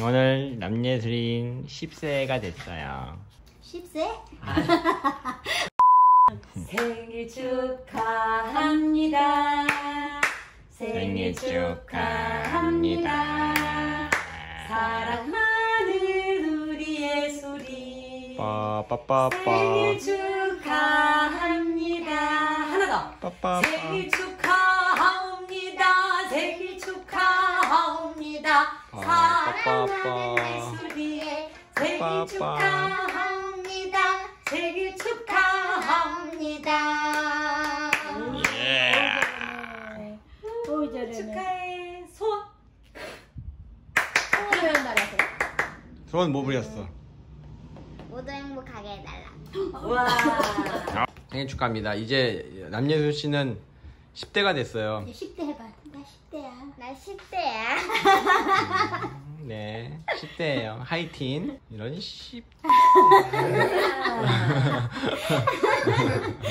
오늘 남예슬인 10세가 됐어요. 10세? 생일 축하합니다. 생일 축하합니다. 사랑하는 우리 예술이 빠빠빠빠. 생일 축하합니다. 하나 더. 빠빠빠. 생일 축하합니다. 생일 축하합니다. 아, 사랑하는 빠빠빠. 예술이의 생일. 축하합니다. 생일 축하합니다. 예. 오 잘하네 축하해. 손. 손뭐 부렸어? 모두 행복하게 해달라 와. 생일 축하합니다. 이제 남예슬 씨는 10대가 됐어요. 10대 해봐 나 10대야 나 10대야 네, 10대예요. 하이틴. 이런 10. 아.